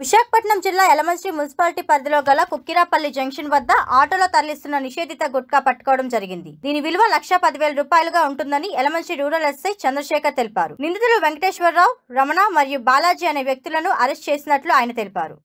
విశాఖపట్నం జిల్లా ఎలమంచి మున్సిపాలిటీ పరిధిలో గల కుక్కిరాపల్లి జంక్షన్ వద్ద ఆటోలో తరలిస్తున్న నిషేధిత గుట్కా పట్టుకోవడం జరిగింది. దీని విలువ లక్ష పదివేల రూపాయలుగా ఉంటుందని ఎలమంచి రూరల్ ఎస్ఐ చంద్రశేఖర్ తెలిపారు. నిందితులు వెంకటేశ్వరరావు రమణ మరియు బాలాజీ అనే వ్యక్తులను అరెస్ట్ చేసినట్లు ఆయన తెలిపారు.